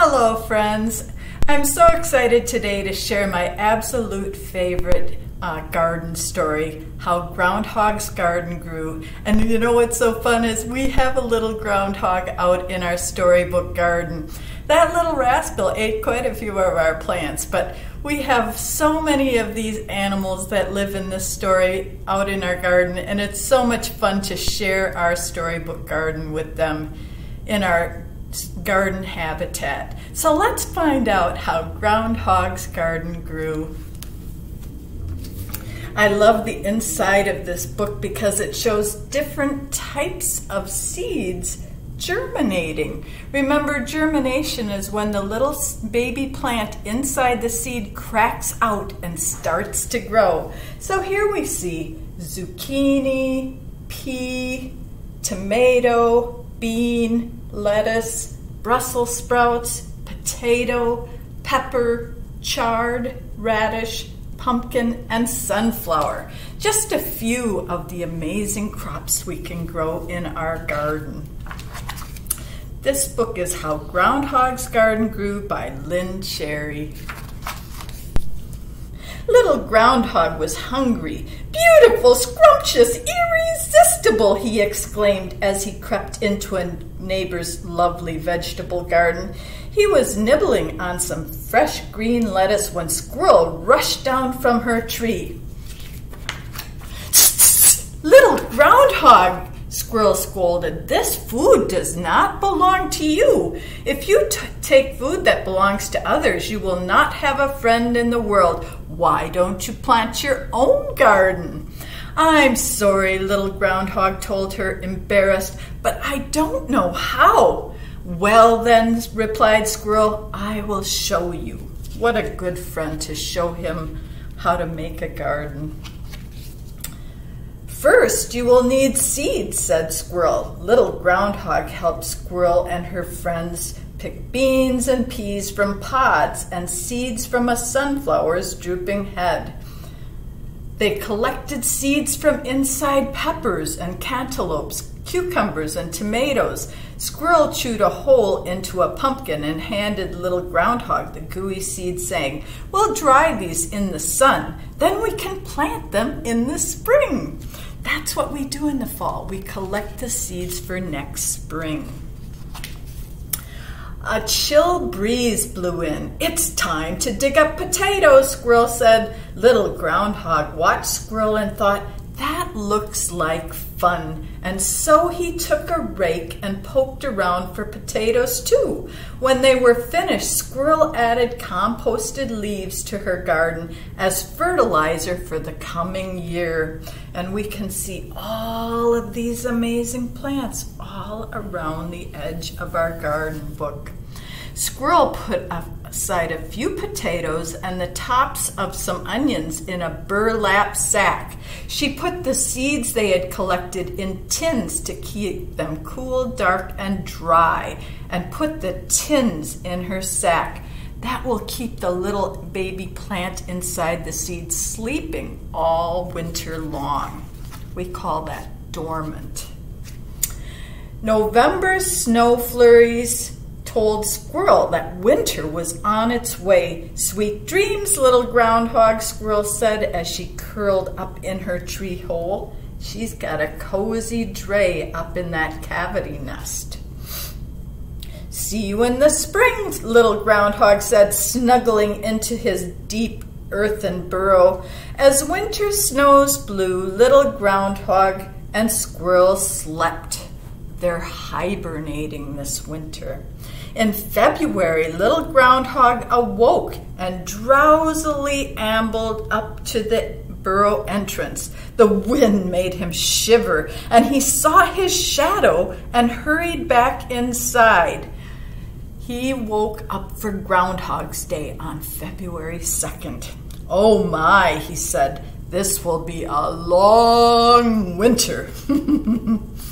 Hello, friends. I'm so excited today to share my absolute favorite uh, garden story how Groundhog's Garden Grew. And you know what's so fun is we have a little groundhog out in our storybook garden. That little rascal ate quite a few of our plants, but we have so many of these animals that live in this story out in our garden, and it's so much fun to share our storybook garden with them in our garden habitat. So let's find out how Groundhog's Garden grew. I love the inside of this book because it shows different types of seeds germinating. Remember, germination is when the little baby plant inside the seed cracks out and starts to grow. So here we see zucchini, pea, tomato, bean, lettuce, Brussels sprouts, potato, pepper, chard, radish, pumpkin, and sunflower. Just a few of the amazing crops we can grow in our garden. This book is How Groundhog's Garden Grew by Lynne Cherry. Little Groundhog was hungry. Beautiful, scrumptious, irresistible, he exclaimed as he crept into a neighbor's lovely vegetable garden. He was nibbling on some fresh green lettuce when Squirrel rushed down from her tree. Little Groundhog, Squirrel scolded, this food does not belong to you. If you take food that belongs to others, you will not have a friend in the world. Why don't you plant your own garden? I'm sorry, little groundhog told her, embarrassed, but I don't know how. Well, then, replied Squirrel, I will show you. What a good friend to show him how to make a garden. First, you will need seeds, said Squirrel. Little Groundhog helped Squirrel and her friends pick beans and peas from pods and seeds from a sunflower's drooping head. They collected seeds from inside peppers and cantaloupes, cucumbers and tomatoes. Squirrel chewed a hole into a pumpkin and handed little groundhog the gooey seed, saying, We'll dry these in the sun, then we can plant them in the spring. That's what we do in the fall. We collect the seeds for next spring. A chill breeze blew in. It's time to dig up potatoes, Squirrel said. Little Groundhog watched Squirrel and thought, that looks like fun. And so he took a rake and poked around for potatoes too. When they were finished, Squirrel added composted leaves to her garden as fertilizer for the coming year. And we can see all of these amazing plants all around the edge of our garden book. Squirrel put aside a few potatoes and the tops of some onions in a burlap sack. She put the seeds they had collected in tins to keep them cool, dark, and dry, and put the tins in her sack. That will keep the little baby plant inside the seed sleeping all winter long. We call that dormant. November snow flurries told Squirrel that winter was on its way. Sweet dreams, little groundhog, Squirrel said as she curled up in her tree hole. She's got a cozy dray up in that cavity nest. See you in the spring, little groundhog said, snuggling into his deep earthen burrow. As winter snows blew, little groundhog and squirrel slept. They're hibernating this winter. In February, little groundhog awoke and drowsily ambled up to the burrow entrance. The wind made him shiver, and he saw his shadow and hurried back inside. He woke up for Groundhog's Day on February 2nd. Oh my, he said, this will be a long winter.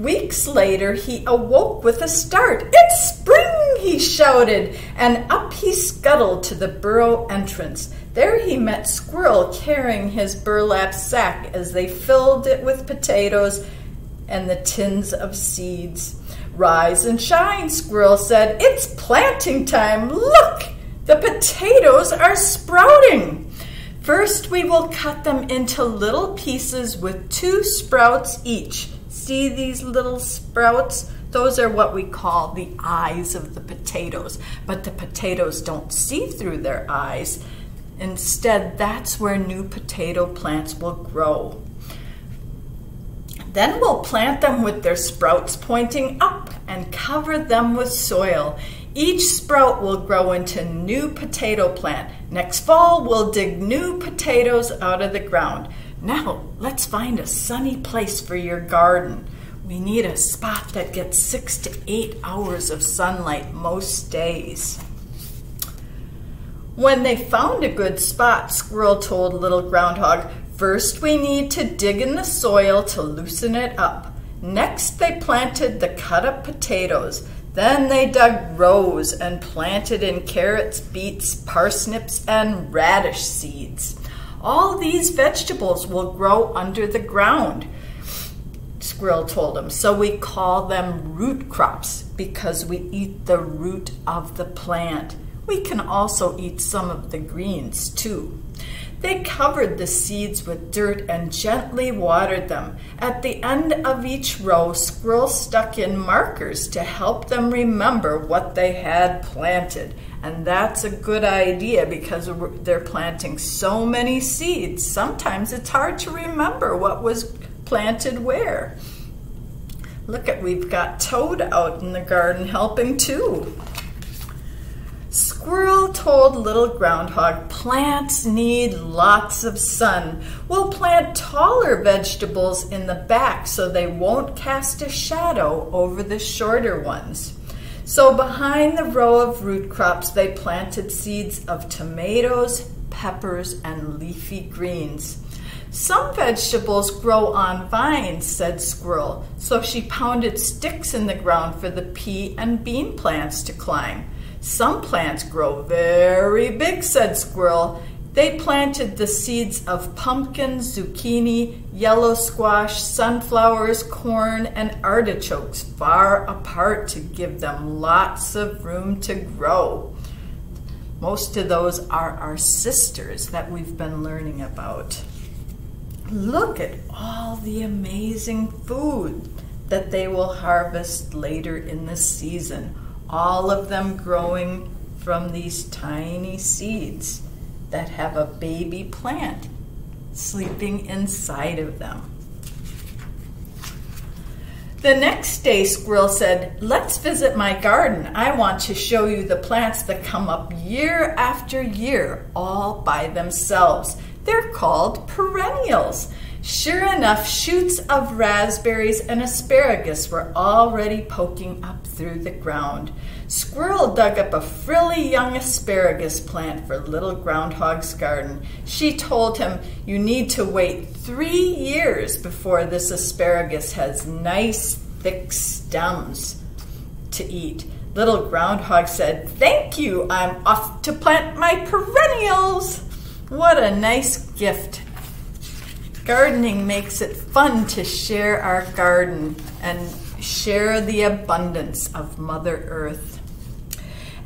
Weeks later, he awoke with a start. It's spring, he shouted, and up he scuttled to the burrow entrance. There he met Squirrel carrying his burlap sack as they filled it with potatoes and the tins of seeds. Rise and shine, Squirrel said. It's planting time. Look, the potatoes are sprouting. First, we will cut them into little pieces with two sprouts each. See these little sprouts? Those are what we call the eyes of the potatoes. But the potatoes don't see through their eyes. Instead, that's where new potato plants will grow. Then we'll plant them with their sprouts pointing up and cover them with soil. Each sprout will grow into new potato plant. Next fall, we'll dig new potatoes out of the ground. Now, let's find a sunny place for your garden. We need a spot that gets six to eight hours of sunlight most days. When they found a good spot, Squirrel told Little Groundhog, First, we need to dig in the soil to loosen it up. Next, they planted the cut up potatoes. Then they dug rows and planted in carrots, beets, parsnips, and radish seeds. All these vegetables will grow under the ground, Squirrel told him. So we call them root crops because we eat the root of the plant. We can also eat some of the greens too. They covered the seeds with dirt and gently watered them. At the end of each row, Squirrel stuck in markers to help them remember what they had planted. And that's a good idea because they're planting so many seeds. Sometimes it's hard to remember what was planted where. Look at, we've got Toad out in the garden helping too. Squirrel told Little Groundhog plants need lots of sun. We'll plant taller vegetables in the back so they won't cast a shadow over the shorter ones. So behind the row of root crops, they planted seeds of tomatoes, peppers, and leafy greens. Some vegetables grow on vines, said Squirrel, so she pounded sticks in the ground for the pea and bean plants to climb. Some plants grow very big, said Squirrel. They planted the seeds of pumpkin, zucchini, yellow squash, sunflowers, corn, and artichokes far apart to give them lots of room to grow. Most of those are our sisters that we've been learning about. Look at all the amazing food that they will harvest later in the season all of them growing from these tiny seeds that have a baby plant sleeping inside of them. The next day, Squirrel said, Let's visit my garden. I want to show you the plants that come up year after year all by themselves. They're called perennials. Sure enough, shoots of raspberries and asparagus were already poking up through the ground. Squirrel dug up a frilly young asparagus plant for Little Groundhog's garden. She told him, You need to wait three years before this asparagus has nice, thick stems to eat. Little Groundhog said, Thank you, I'm off to plant my perennials. What a nice gift Gardening makes it fun to share our garden and share the abundance of Mother Earth.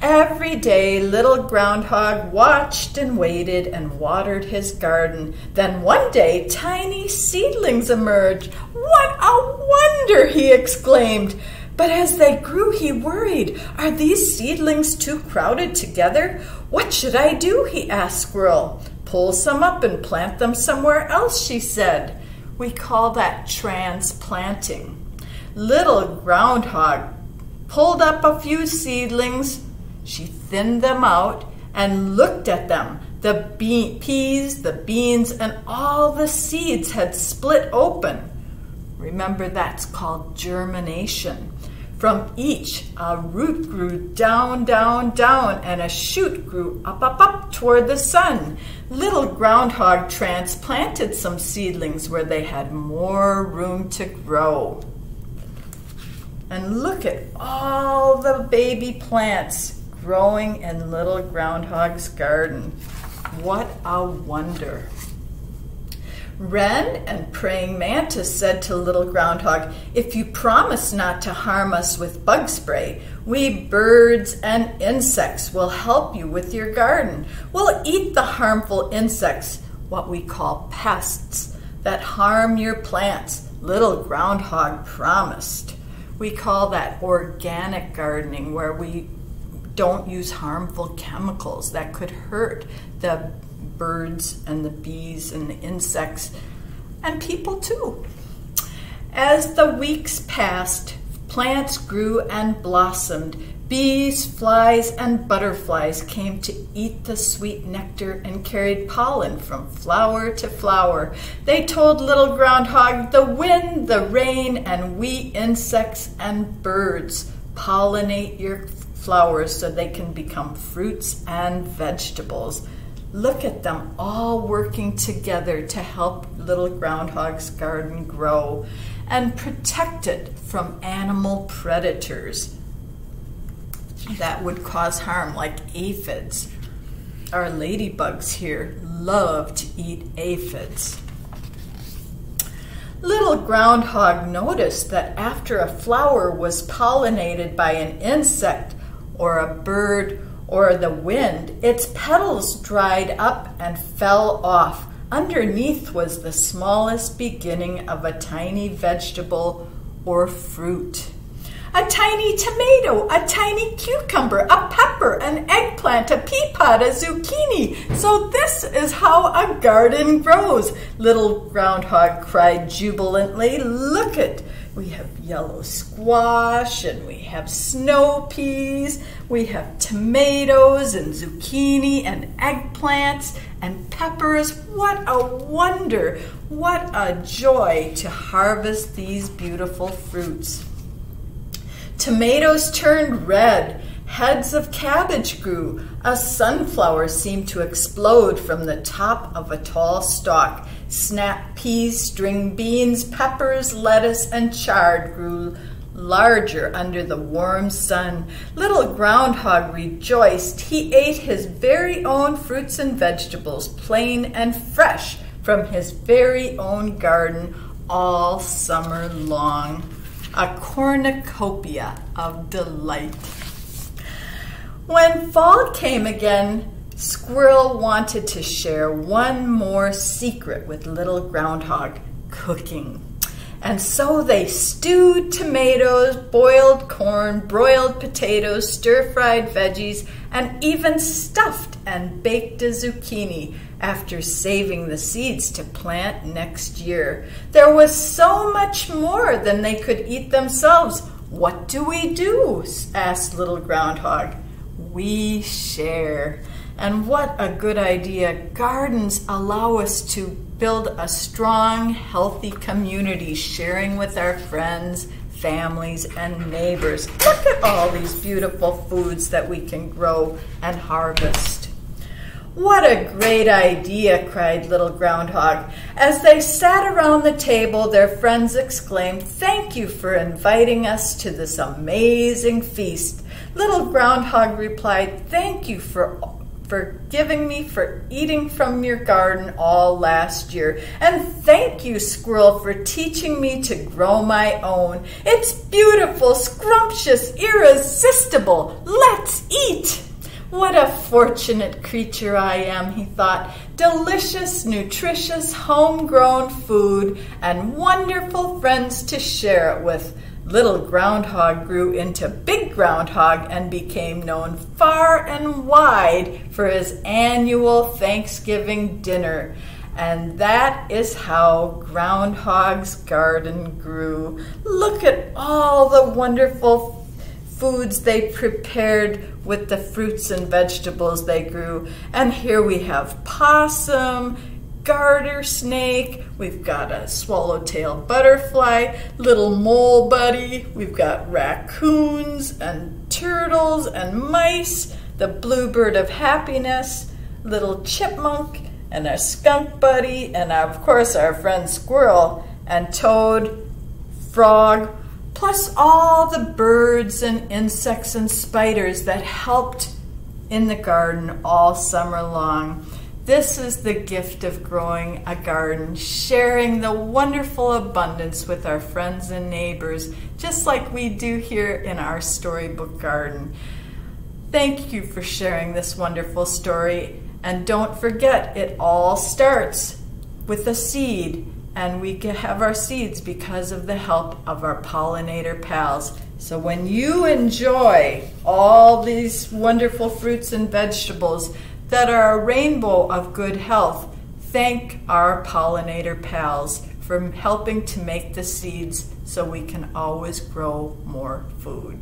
Every day, little groundhog watched and waited and watered his garden. Then one day, tiny seedlings emerged. What a wonder! he exclaimed. But as they grew, he worried. Are these seedlings too crowded together? What should I do? he asked Squirrel. Pull some up and plant them somewhere else, she said. We call that transplanting. Little groundhog pulled up a few seedlings. She thinned them out and looked at them. The be- peas, the beans, and all the seeds had split open. Remember, that's called germination. From each, a root grew down, down, down, and a shoot grew up, up, up toward the sun. Little Groundhog transplanted some seedlings where they had more room to grow. And look at all the baby plants growing in Little Groundhog's garden. What a wonder! Wren and praying mantis said to little groundhog, If you promise not to harm us with bug spray, we birds and insects will help you with your garden. We'll eat the harmful insects, what we call pests, that harm your plants. Little groundhog promised. We call that organic gardening, where we don't use harmful chemicals that could hurt the birds and the bees and the insects, and people too. As the weeks passed, plants grew and blossomed. Bees, flies, and butterflies came to eat the sweet nectar and carried pollen from flower to flower. They told little groundhog, the wind, the rain, and we insects and birds pollinate your flowers so they can become fruits and vegetables. Look at them all working together to help little groundhog's garden grow and protect it from animal predators that would cause harm, like aphids. Our ladybugs here love to eat aphids. Little groundhog noticed that after a flower was pollinated by an insect or a bird or the wind, its petals dried up and fell off. Underneath was the smallest beginning of a tiny vegetable or fruit. A tiny tomato, a tiny cucumber, a pepper, an eggplant, a pea pod, a zucchini. So this is how a garden grows. Little groundhog cried jubilantly. Look it. We have yellow squash and we have snow peas. We have tomatoes and zucchini and eggplants and peppers. What a wonder! What a joy to harvest these beautiful fruits. Tomatoes turned red. Heads of cabbage grew. A sunflower seemed to explode from the top of a tall stalk. Snap peas, string beans, peppers, lettuce, and chard grew larger under the warm sun. Little Groundhog rejoiced. He ate his very own fruits and vegetables, plain and fresh, from his very own garden all summer long. A cornucopia of delight. When fall came again, Squirrel wanted to share one more secret with little groundhog cooking. And so they stewed tomatoes, boiled corn, broiled potatoes, stir fried veggies, and even stuffed and baked a zucchini after saving the seeds to plant next year. There was so much more than they could eat themselves. What do we do? asked Little Groundhog. We share. And what a good idea. Gardens allow us to build a strong, healthy community, sharing with our friends, families, and neighbors. Look at all these beautiful foods that we can grow and harvest. What a great idea, cried little Groundhog. As they sat around the table, their friends exclaimed, Thank you for inviting us to this amazing feast. Little Groundhog replied, Thank you for forgiving me for eating from your garden all last year. And thank you, squirrel, for teaching me to grow my own. It's beautiful, scrumptious, irresistible. Let's eat. What a fortunate creature I am, he thought. Delicious, nutritious, homegrown food and wonderful friends to share it with. Little Groundhog grew into Big Groundhog and became known far and wide for his annual Thanksgiving dinner. And that is how Groundhog's garden grew. Look at all the wonderful foods they prepared with the fruits and vegetables they grew. And here we have possum, garter snake, we've got a swallowtail butterfly, little mole buddy, we've got raccoons and turtles and mice, the bluebird of happiness, little chipmunk, and our skunk buddy, and of course our friend squirrel, and toad, frog, plus all the birds and insects and spiders that helped in the garden all summer long. This is the gift of growing a garden, sharing the wonderful abundance with our friends and neighbors, just like we do here in our storybook garden. Thank you for sharing this wonderful story. And don't forget, it all starts with a seed. And we can have our seeds because of the help of our pollinator pals. So when you enjoy all these wonderful fruits and vegetables, that are a rainbow of good health. Thank our pollinator pals for helping to make the seeds so we can always grow more food.